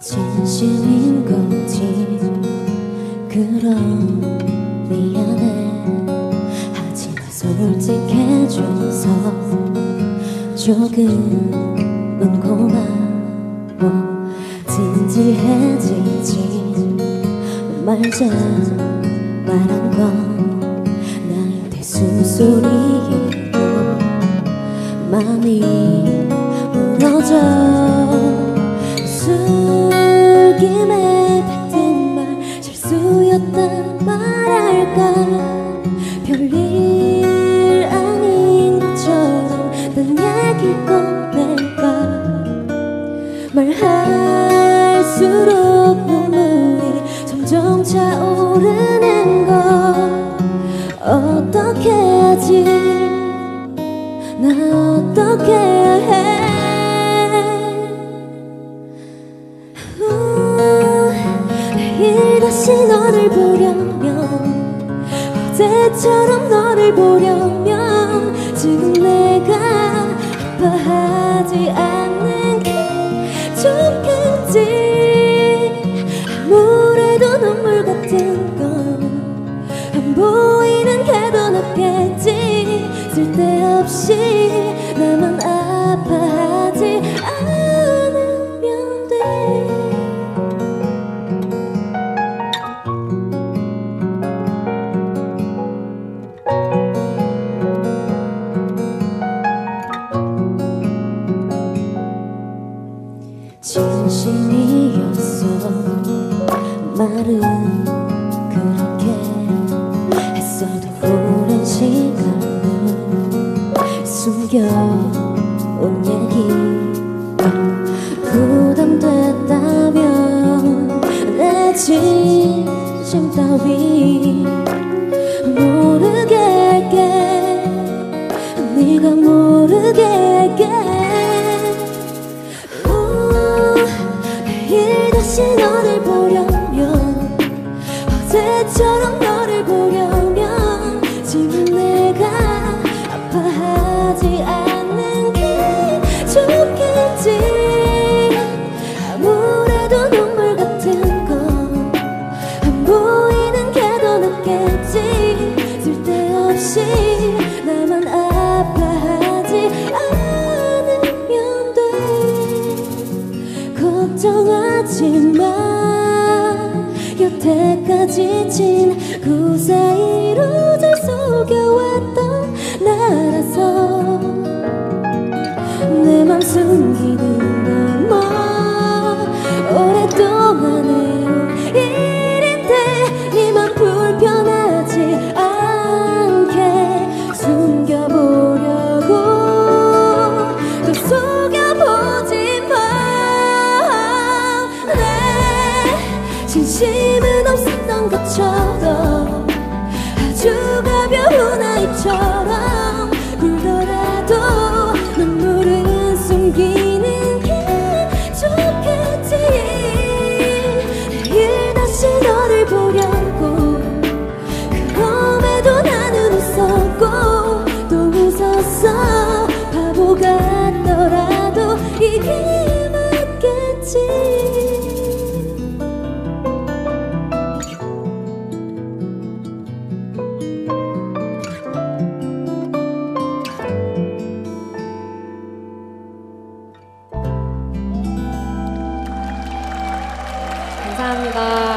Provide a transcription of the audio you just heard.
진심인 건지 그럼 미안해. 하지만 솔직해줘서 조금은 고마워 진지해지지 말자 말한 건 나한테 숨소리에도 마음이 무너져 술김에 뱉은 말 실수였다 말할까? 별일 아닌 것처럼 난 얘기 꺼낼까? 말할 수록 눈물이 점점 차오르는 걸 어떻게 하지? 나 어떻게 해? 우, 내일 다시 너를 보려면 어제처럼 너를 보려면 없이 나만 아파하지 않으면 돼. 진심이었어. 말은 숨겨온 얘기가 부담됐다면 내 진심 따위. 모르게 할게 네가 모르게 할게. 우, 내일 다시 너를 보려면 어제처럼 걱정하지 마 여태까지 친구 사이로 잘 속여왔던 진심은 없었던 것처럼 감사합니다.